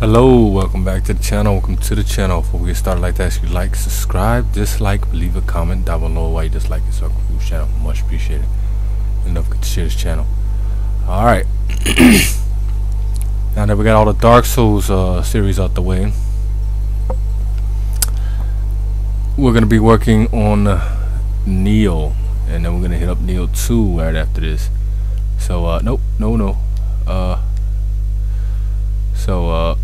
Hello, welcome back to the channel. Welcome to the channel. Before we get started, I'd like to ask you like, subscribe, dislike, leave a comment down below why you dislike the channel. Much appreciated. And don't forget to share this channel. Alright. now that we got all the Dark Souls uh, series out the way, we're going to be working on Nioh. And then we're going to hit up Nioh 2 right after this. So, uh, nope, no, no. Uh, so, uh,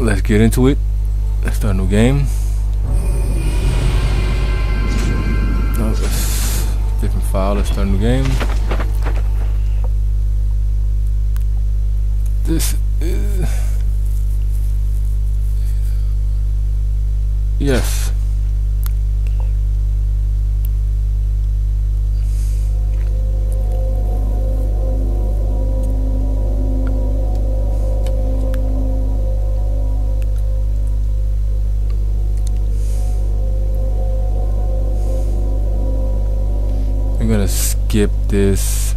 let's get into it. Let's start a new game. No, different file. Let's start a new game. This is yes. Gonna skip this.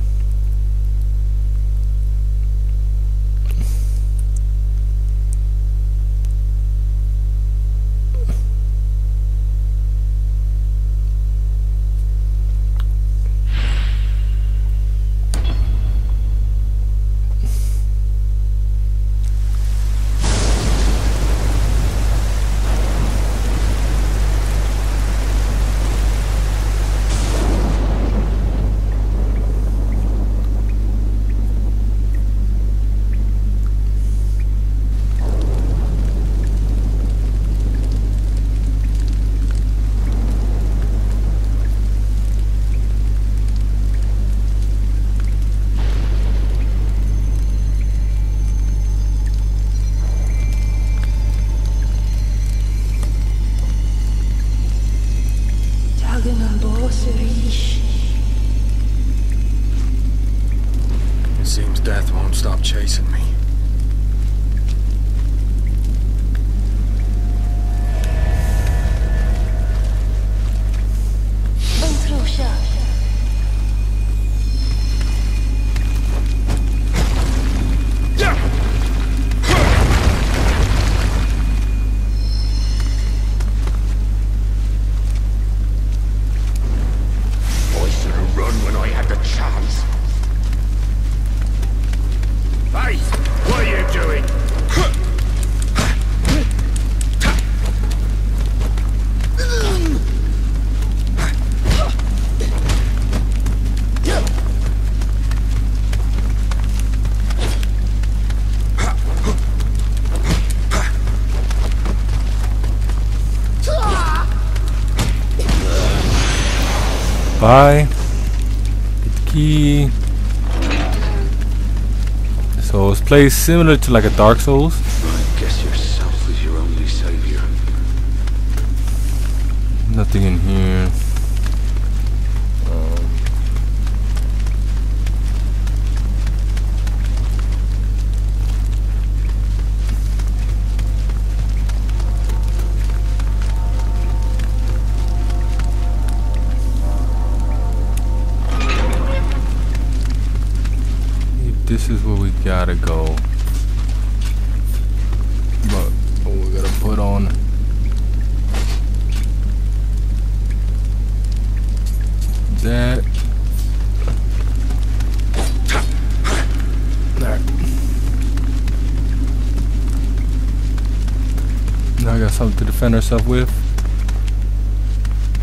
Plays similar to like a Dark Souls. Something to defend ourselves with.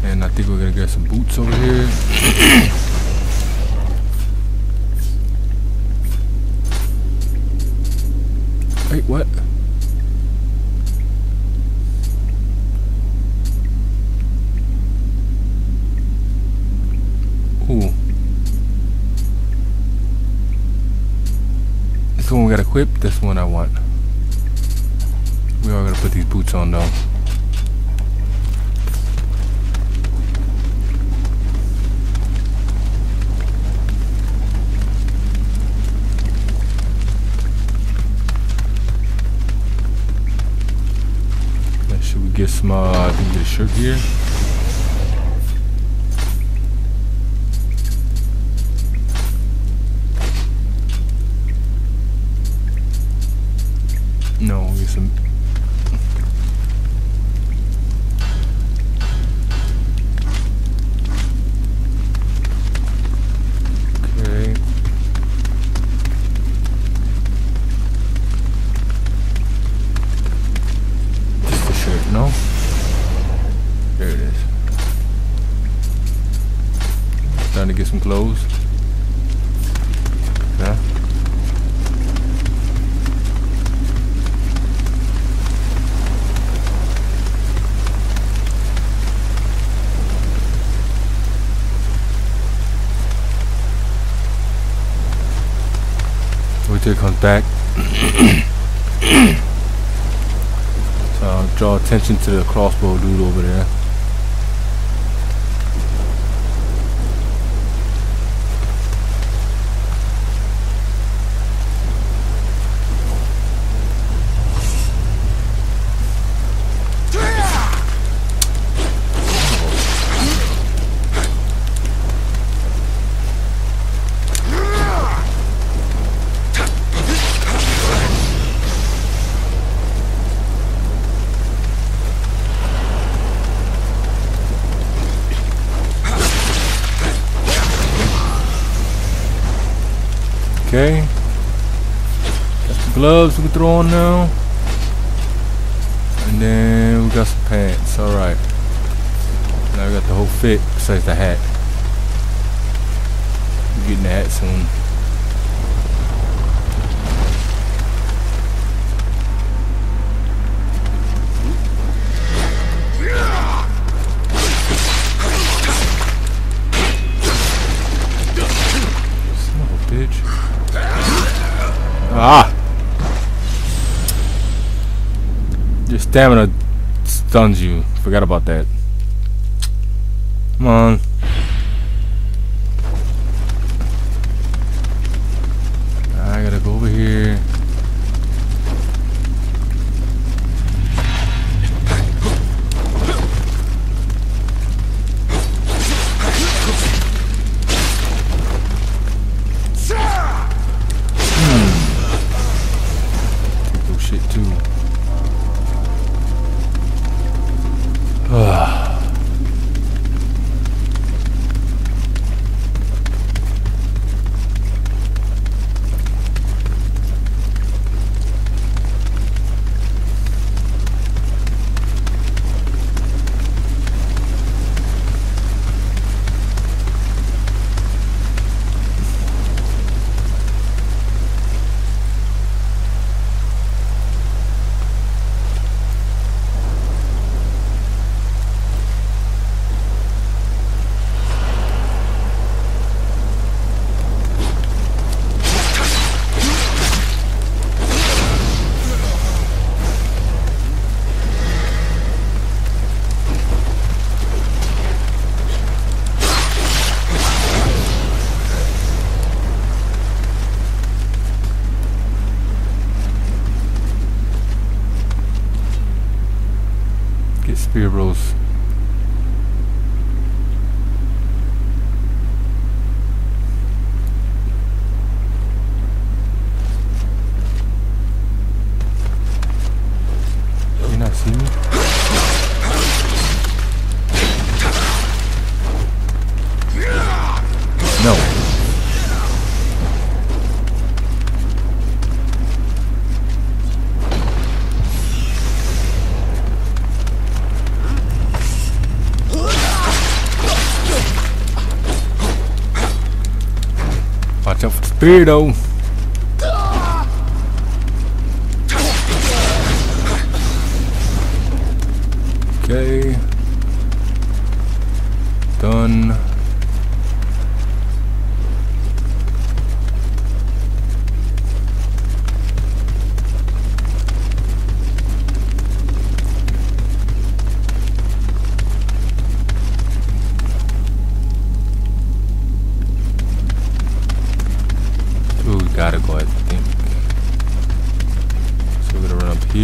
And I think we're gonna get some boots over here. Wait, what? Ooh. This one we got equipped, this one I want. We are gonna put these boots on though. Should we get some, uh, I think get a shirt here? Draw attention to the crossbow dude over there. Gloves we can throw on now. And then we got some pants. Alright. Now we got the whole fit besides the hat. We're getting the hat soon. Ah! Stamina stuns you. Forgot about that. Come on. Perdão.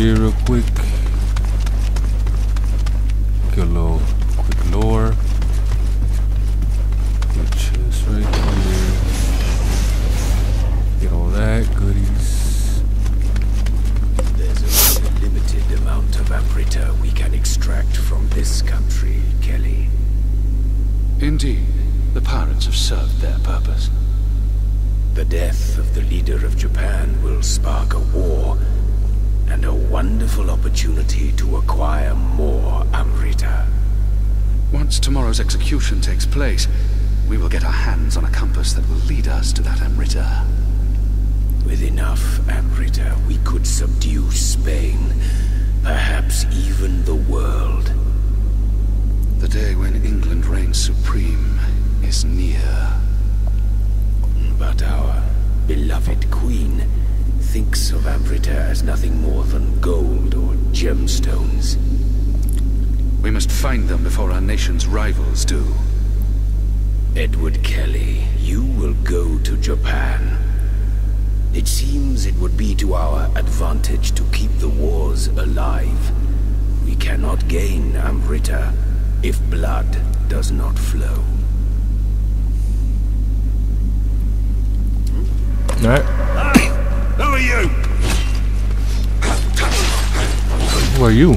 Here real quick. Tomorrow's execution takes place, we will get our hands on a compass that will lead us to that Amrita. With enough Amrita, we could subdue Spain, perhaps even the world. The day when England reigns supreme is near. But our beloved queen thinks of Amrita as nothing more than gold or gemstones. We must find them before our nation's rivals do. Edward Kelley, you will go to Japan. It seems it would be to our advantage to keep the wars alive. We cannot gain Amrita if blood does not flow. Alright. Who are you? Who are you?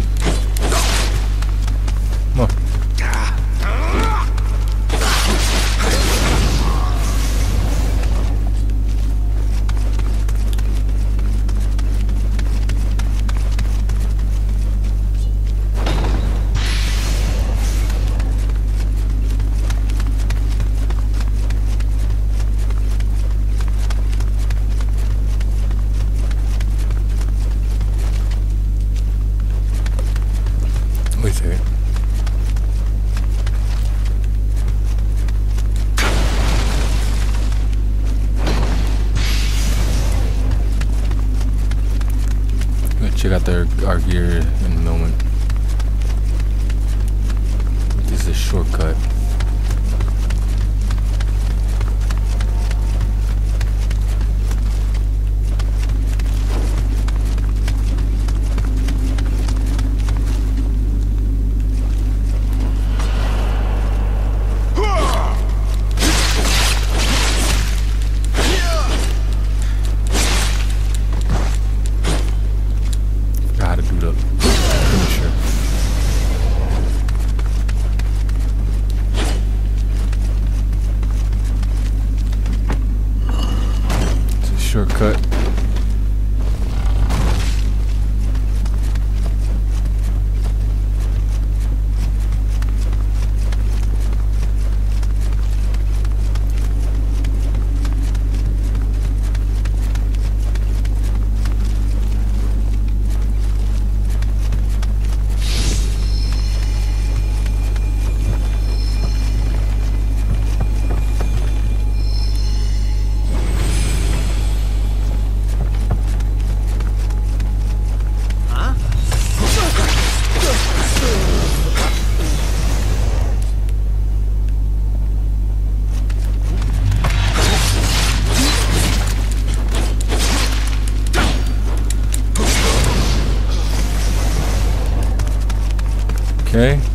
Okay.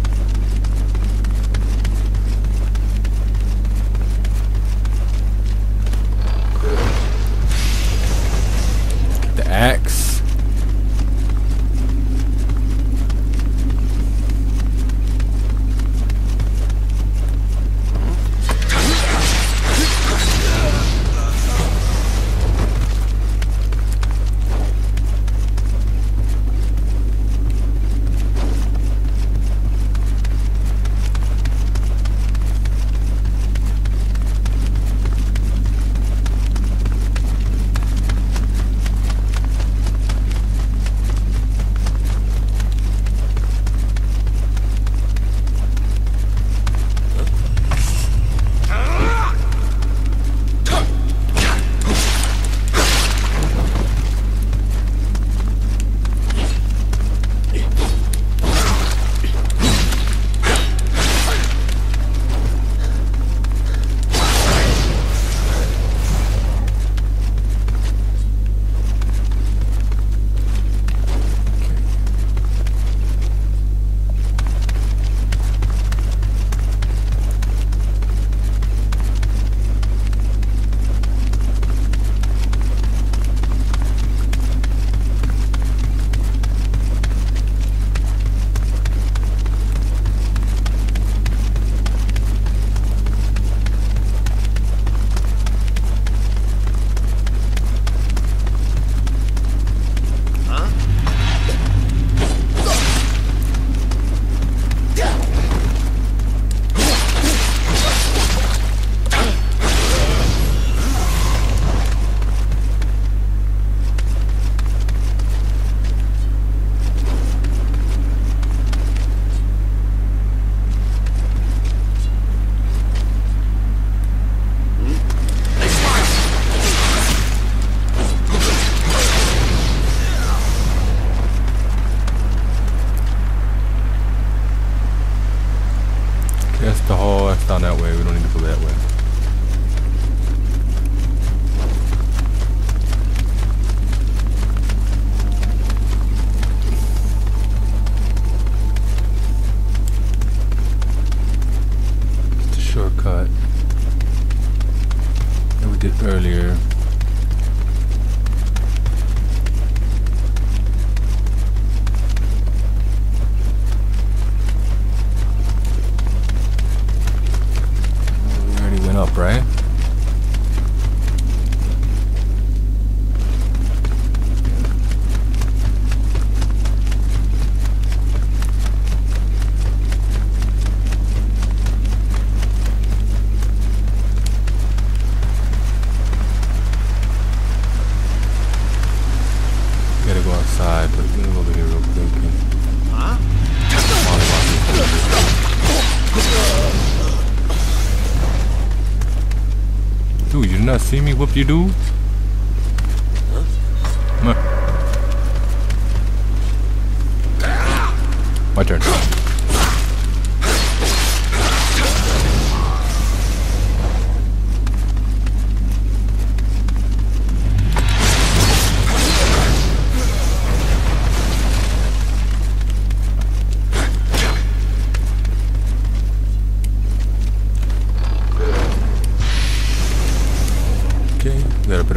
What do you do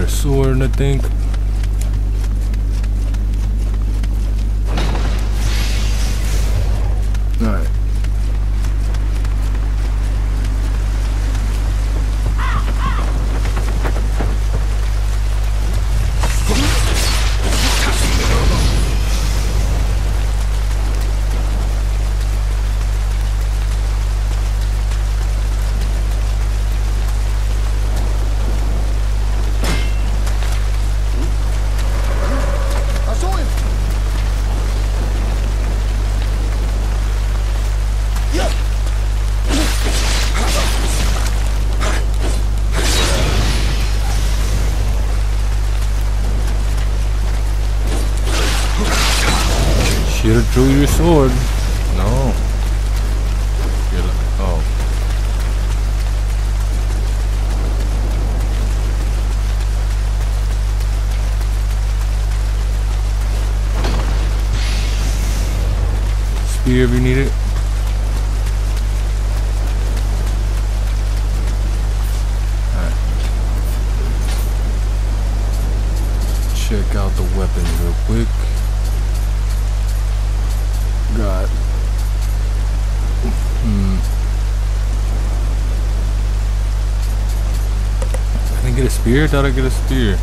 dinosaur, I think. 働きですっていう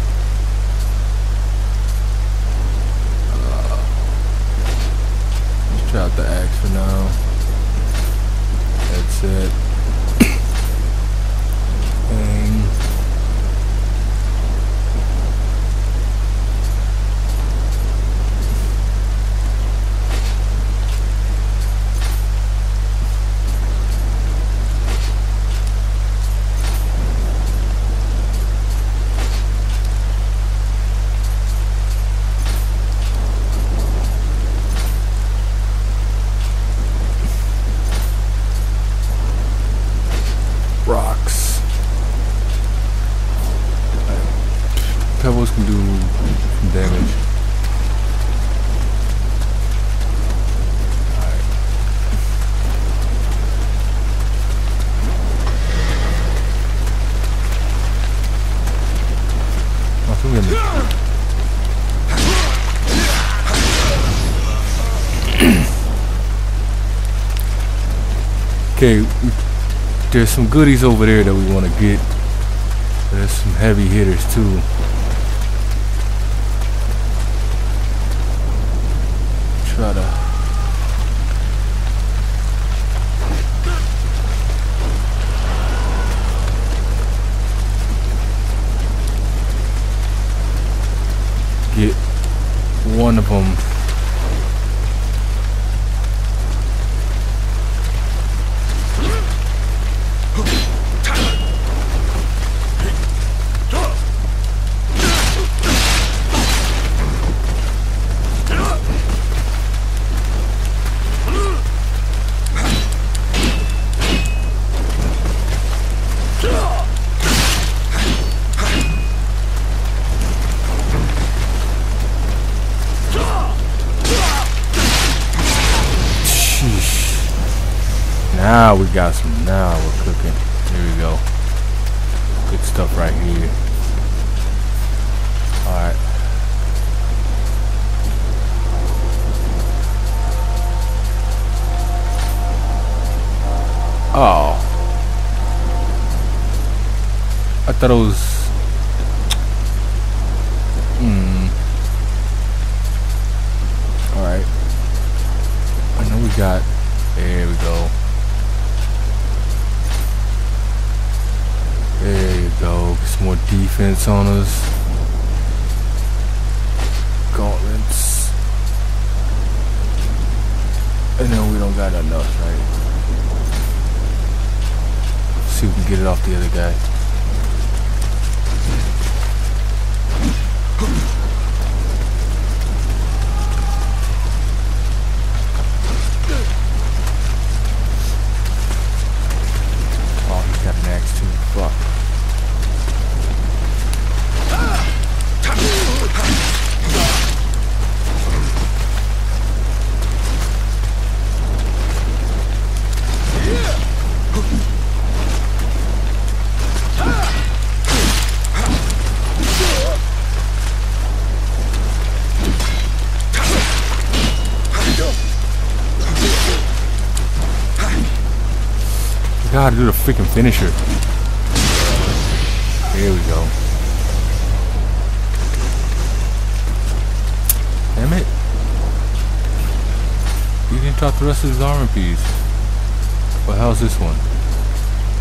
there's some goodies over there that we want to get. There's some heavy hitters too. Try to get one of them Thought. Hmm. Alright. I know we got. There we go. There you go. Get some more defense on us. Freaking finisher. Here we go. Damn it. He didn't drop the rest of his armor piece. But how's this one?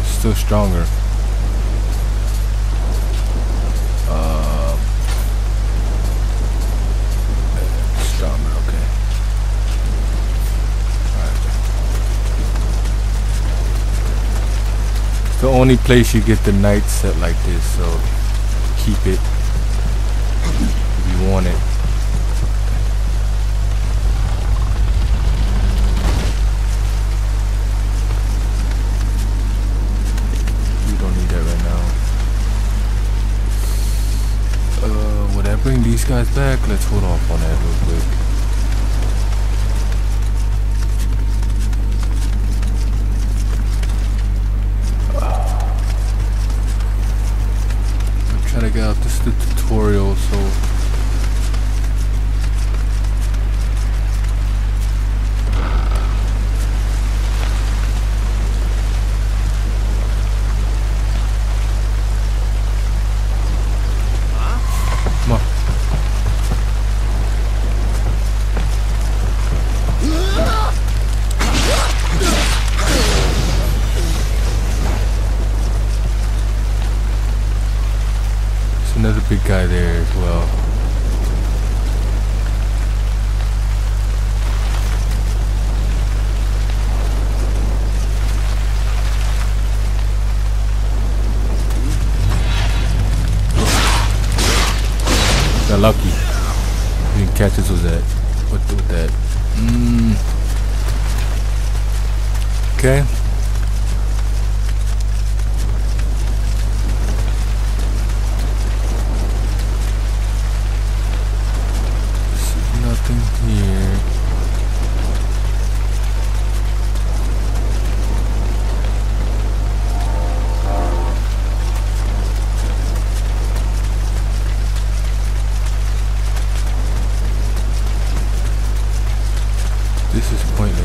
It's still stronger. The only place you get the night set like this, so keep it if you want it. You don't need that right now. Uh, would I bring these guys back? Let's hold off on that real quick. out. This is the tutorial, so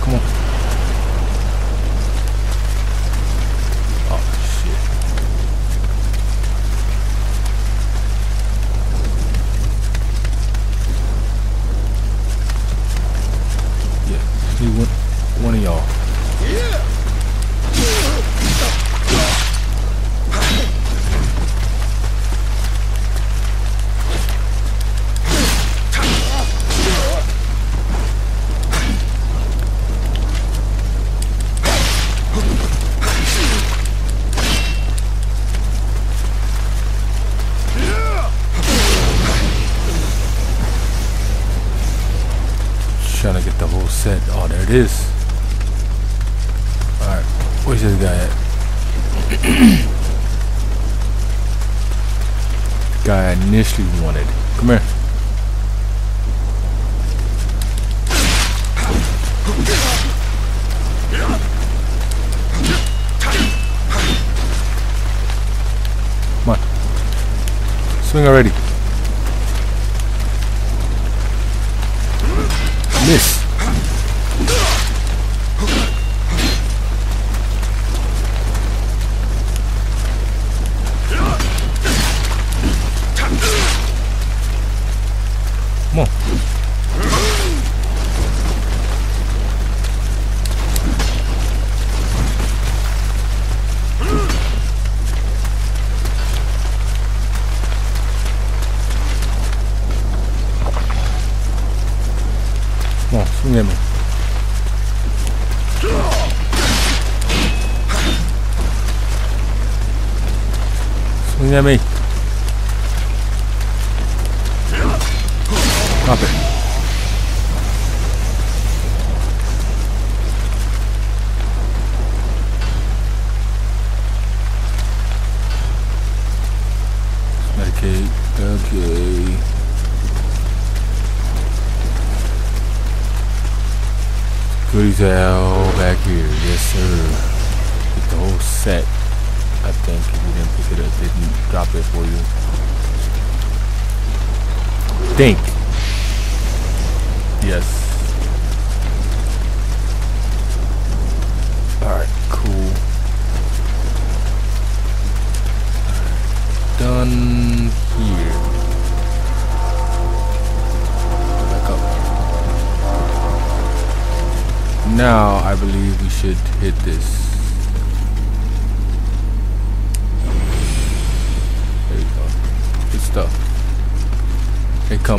comment Looking at me. Okay. Goodies out. tempo.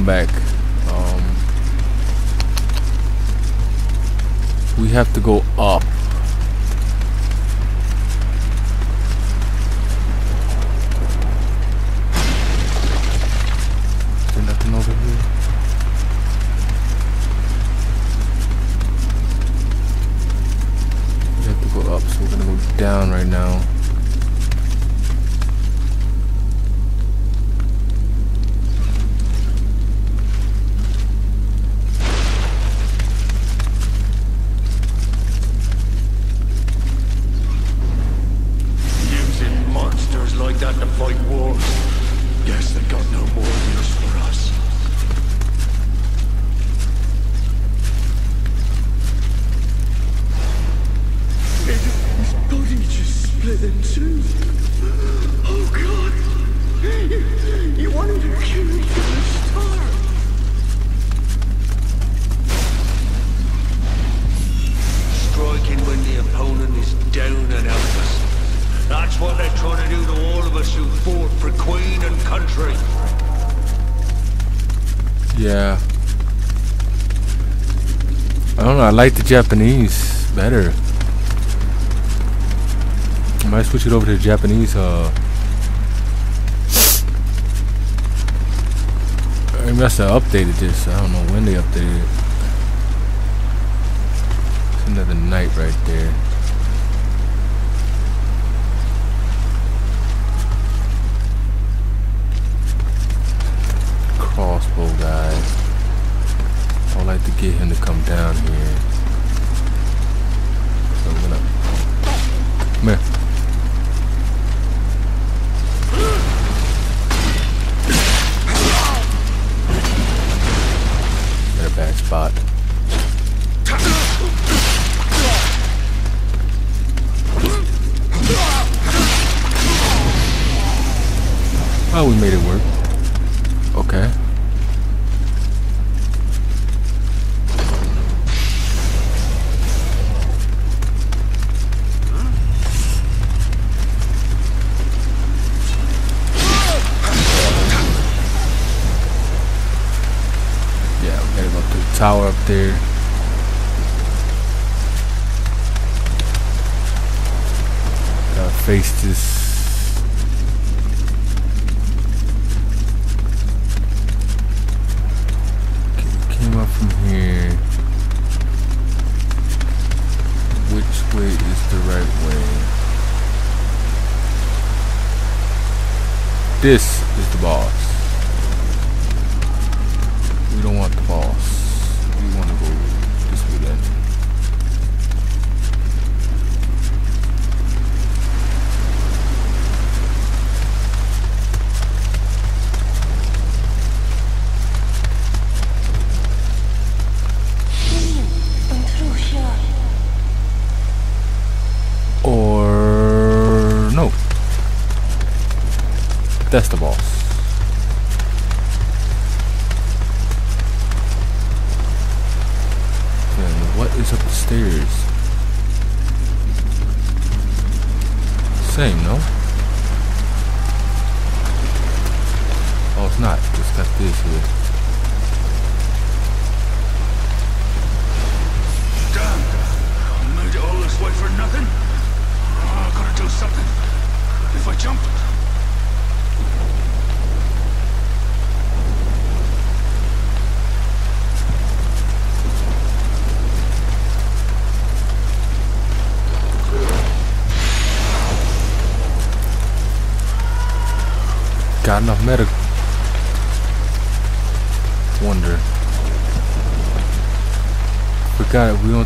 come back. Um, we have to go up. I like the Japanese better. I might switch it over to the Japanese. Uh, I must have updated this. I don't know when they updated it. It's another night right there. Crossbow guys. Like to get him to come down here. So I'm gonna come here. Got a bad spot. Oh, we made it work. Came up from here. Which way is the right way? This is the boss.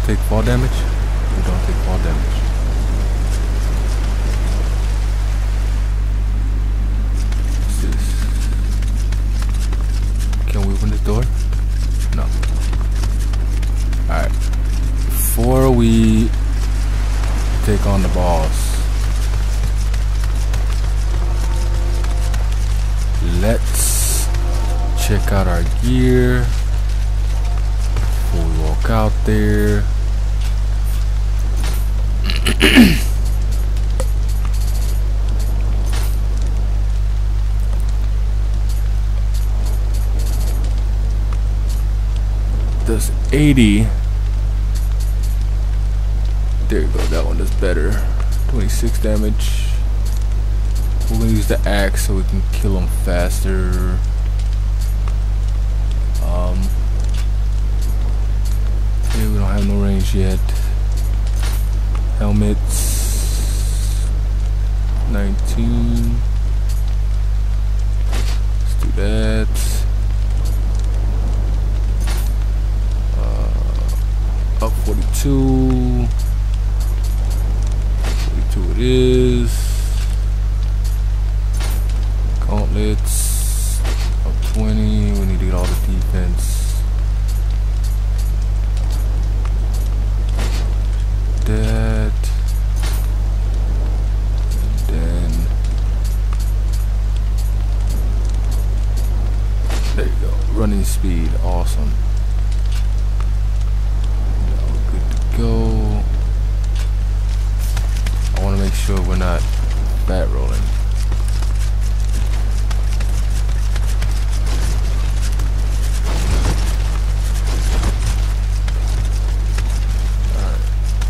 Take fall damage. We don't take fall damage. This? Can we open this door? No. Alright. Before we take on the boss. Let's check out our gear before we walk out there. Does 80. There you go, that one does better. 26 damage. We're gonna use the axe so we can kill him faster. Um, yeah, we don't have no range yet. Helmets, 19. Let's do that. Uh, up 42. 42 it is. Gauntlets up 20. We need to get all the defense. That. And then. There you go. Speed. Awesome. We're good to go. I want to make sure we're not bat rolling.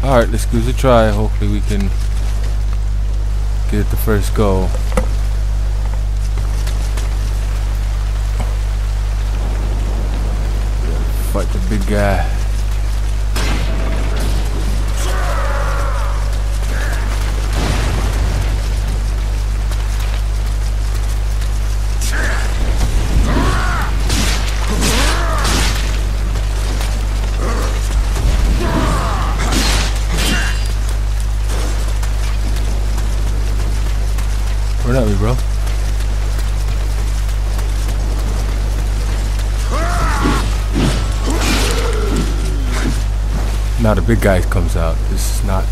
Alright, let's give it a try. Hopefully we can get the first go. Fight the big guy. now the big guy comes out. This is not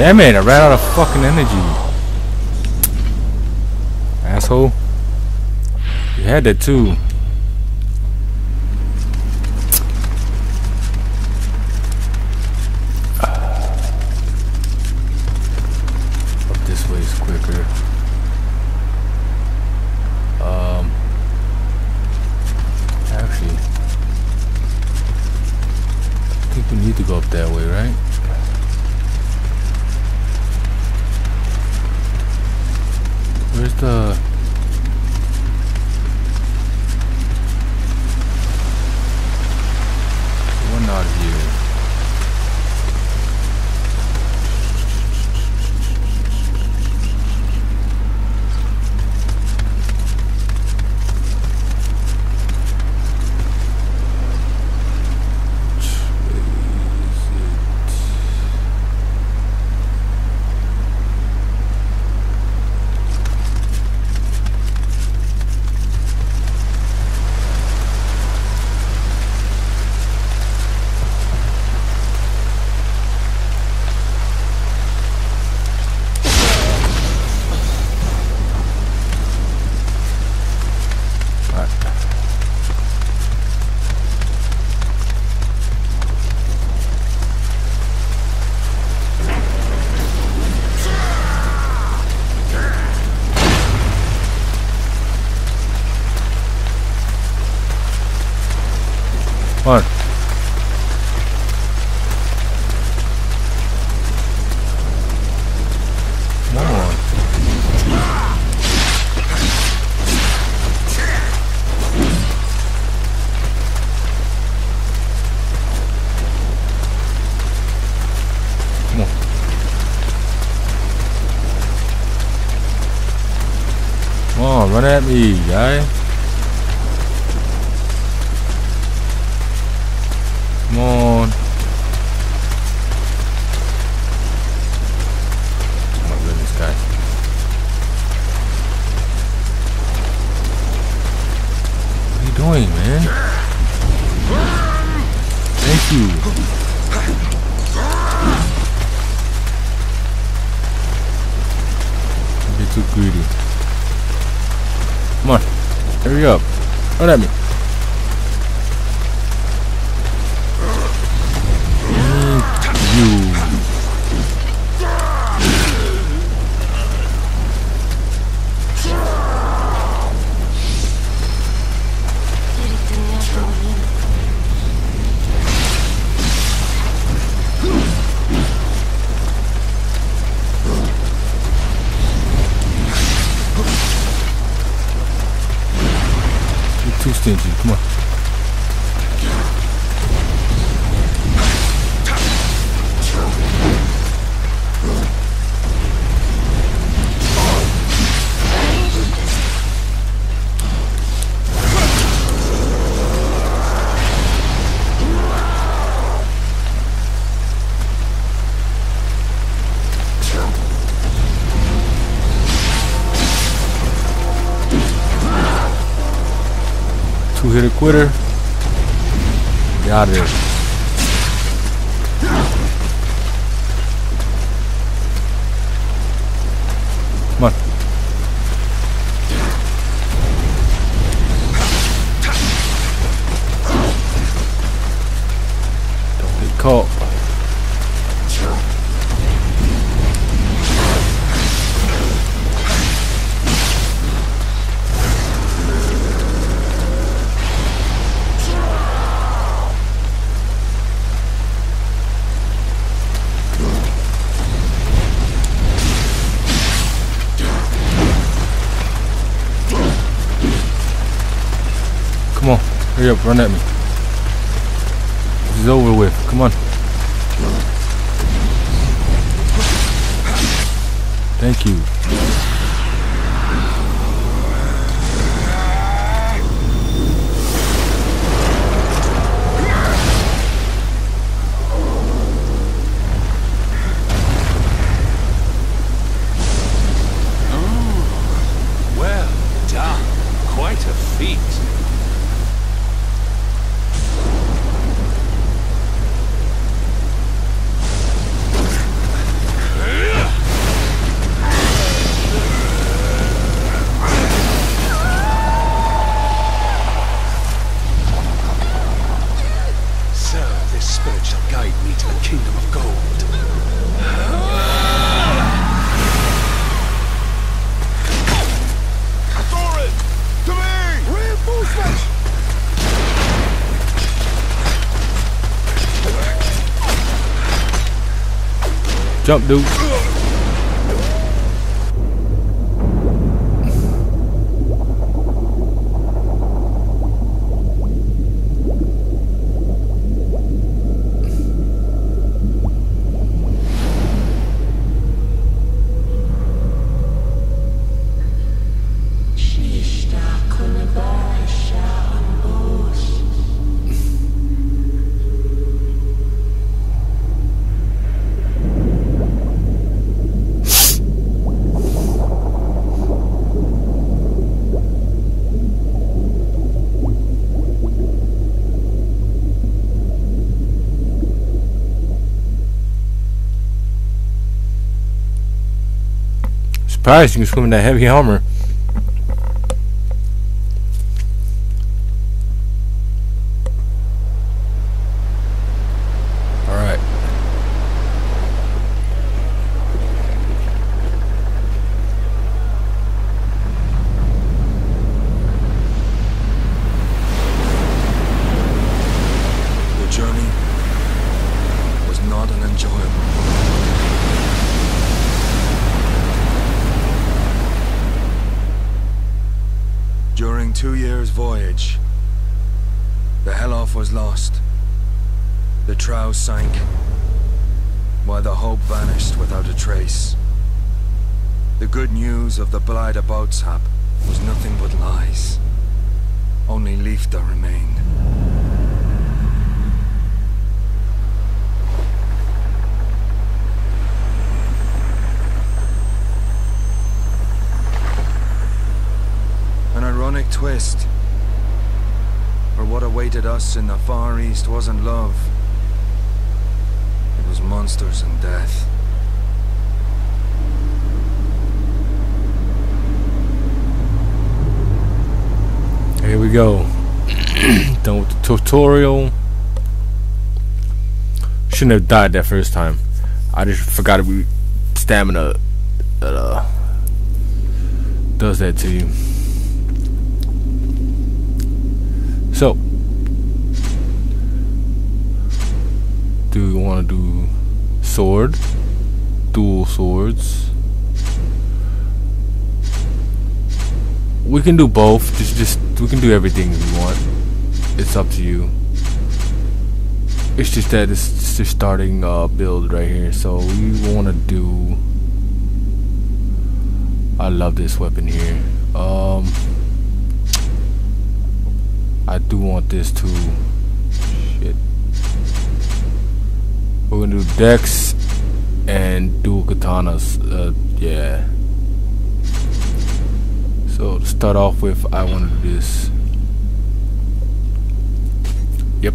Damn it, I ran out of fucking energy. Asshole. You had that too. At me, guy. Two a quitter. Of there. Run at me. This is over with. Come on. Thank you. Jump, dude. Surprised you can swim in that heavy armor. Alright. The journey was not an enjoyable one. During two years' voyage, the Geloof was lost. The Trouw sank, while the hope vanished without a trace. The good news of the Blijde Boodschap was nothing but lies. Only Liefde remained. An ironic twist. For what awaited us in the Far East wasn't love. It was monsters and death. Here we go. Done with the tutorial. Shouldn't have died that first time. I just forgot to be stamina uh does that to you. So do you want to do sword, dual swords, we can do both. Just, just we can do everything we want. It's up to you. It's just that it's just starting uh, build right here, so we want to do. I love this weapon here. Um, I do want this too. We're gonna do Dex and dual katanas. Uh, yeah. So to start off with, I want to do this. Yep.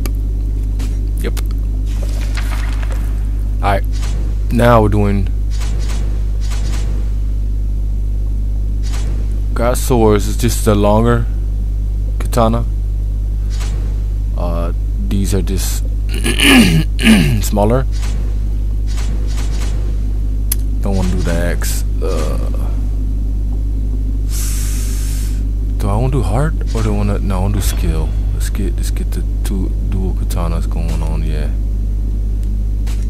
Yep. Alright. Now we're doing got swords, it's just a longer katana. Uh these are just smaller. Don't want to do the axe. Uh do I want to do heart or do I want to? No, I want to do skill. Let's get let's get the two dual katanas going on. Yeah.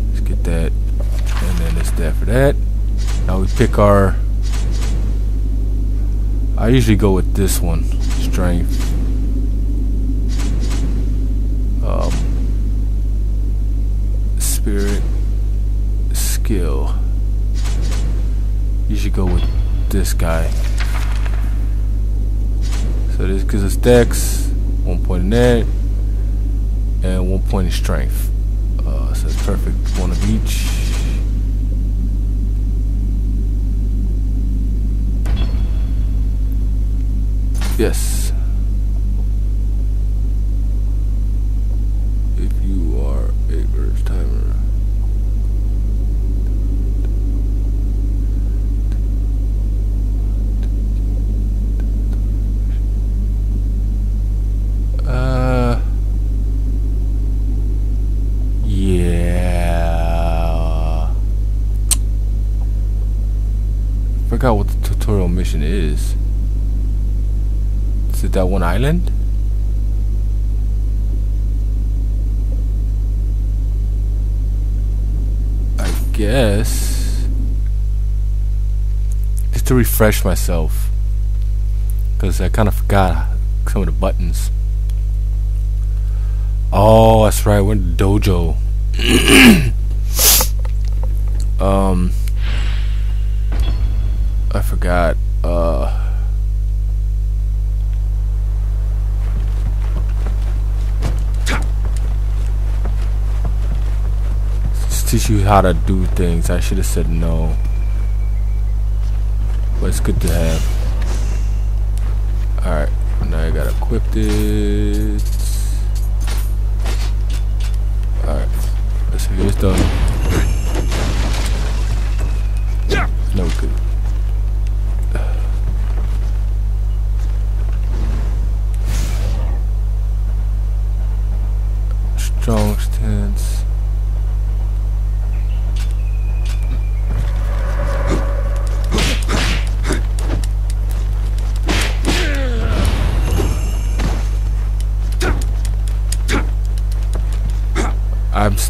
Let's get that, and then it's that for that. Now we pick our. I usually go with this one, strength. Spirit, skill. You should go with this guy. So this gives us dex, one point in that, and one point in strength. Uh, so it's perfect, one of each. Yes. If you are a first timer. Uh. Yeah. Forgot what the tutorial mission is. Is it that one island? I guess. Just to refresh myself. Because I kind of forgot some of the buttons. Oh, that's right. We're in dojo. um, I forgot. Uh, teach you how to do things. I should have said no, but it's good to have. All right, now I gotta equip this. Alright. Let's see it's done.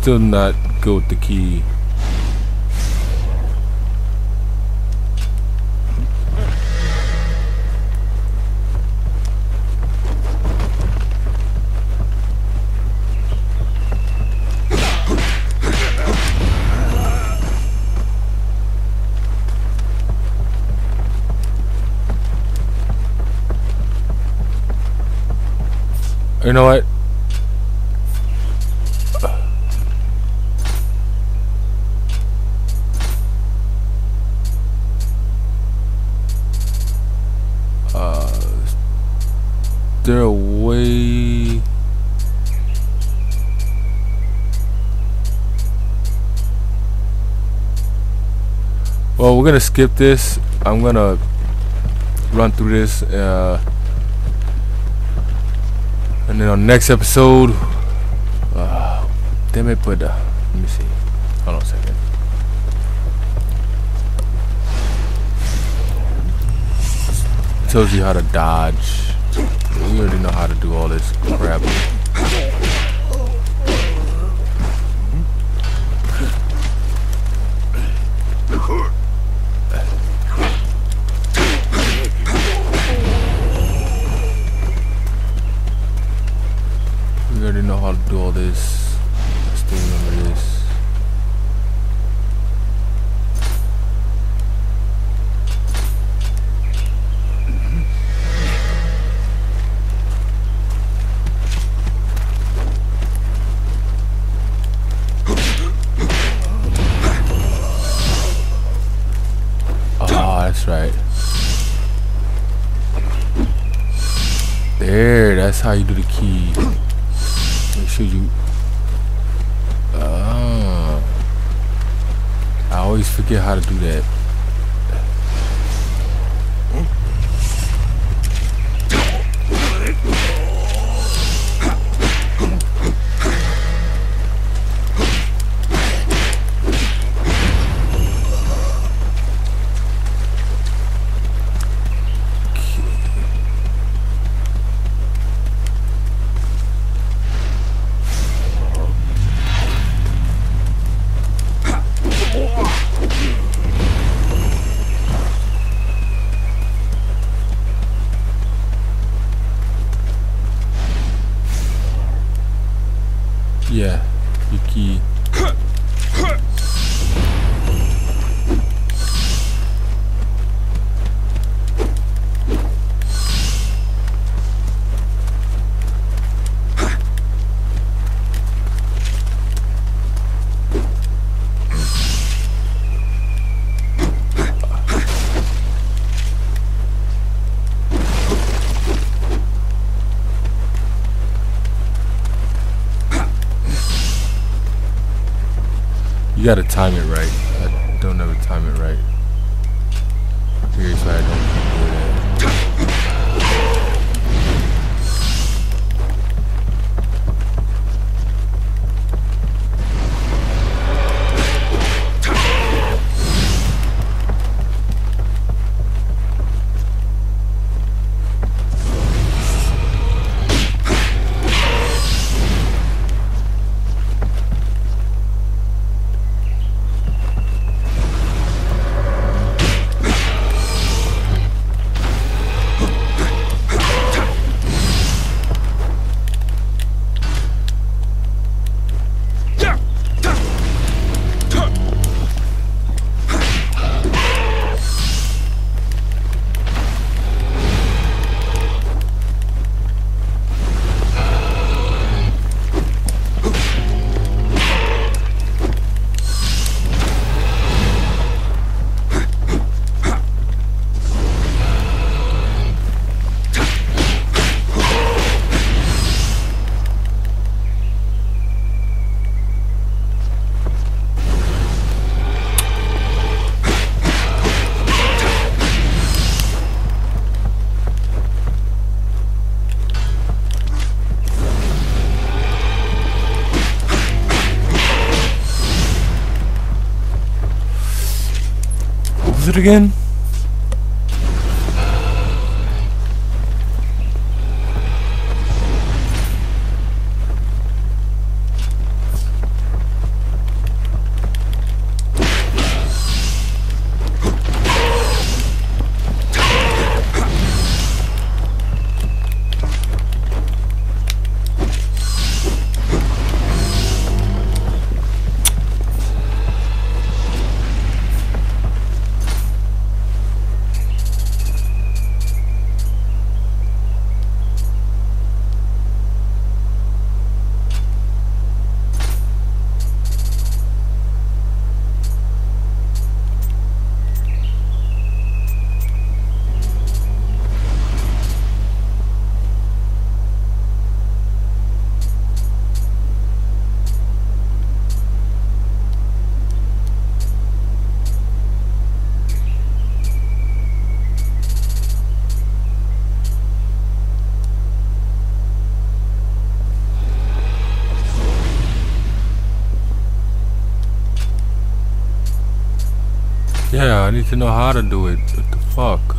Still not good with the key. You know what? We're gonna skip this. I'm gonna run through this uh, and then on next episode uh, they may uh, let me see. Hold on a second. Tells you how to dodge. We already know how to do all this crap. Gotta time it right. I don't ever time it right. Here's why I don't again? I need to know how to do it. What the fuck?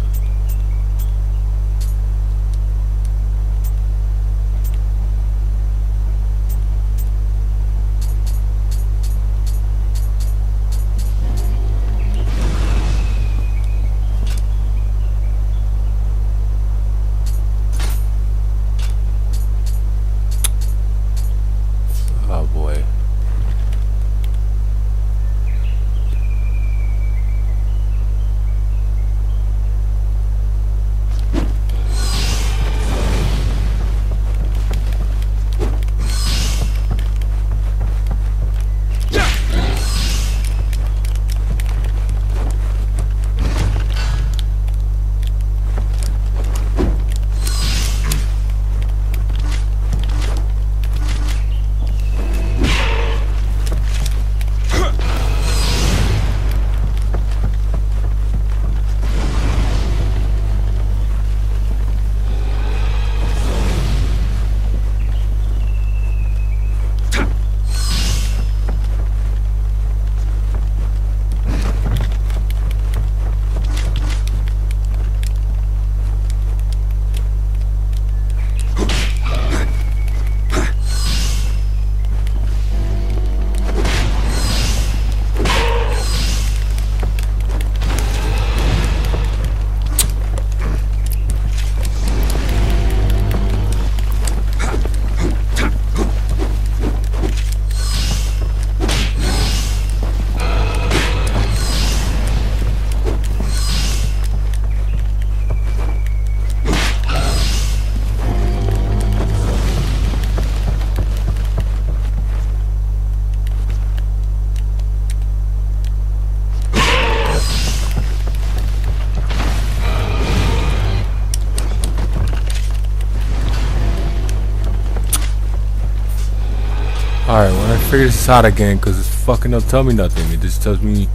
Figure this out again because it's fucking don't tell me nothing. It just tells me.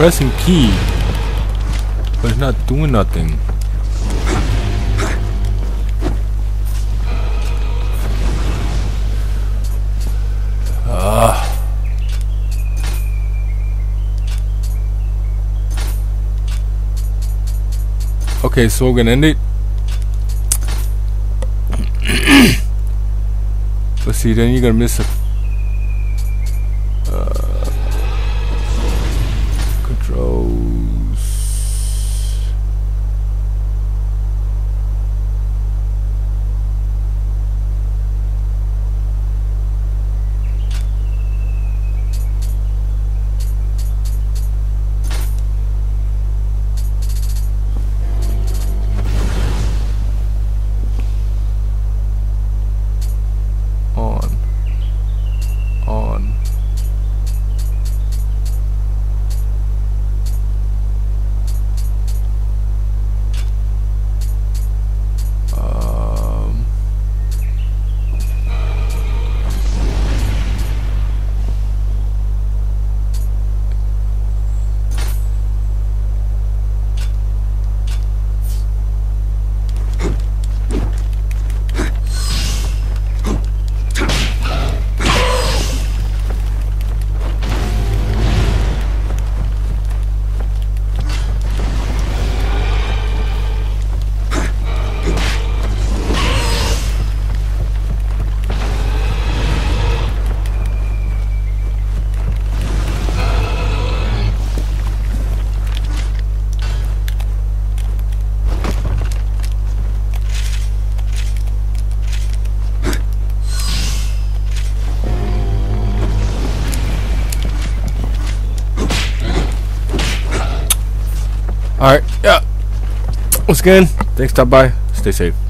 Pressing key, but it's not doing nothing. Ah. Okay, so we're gonna end it. but see, then you're gonna miss a Once again, thanks, stop by. Stay safe.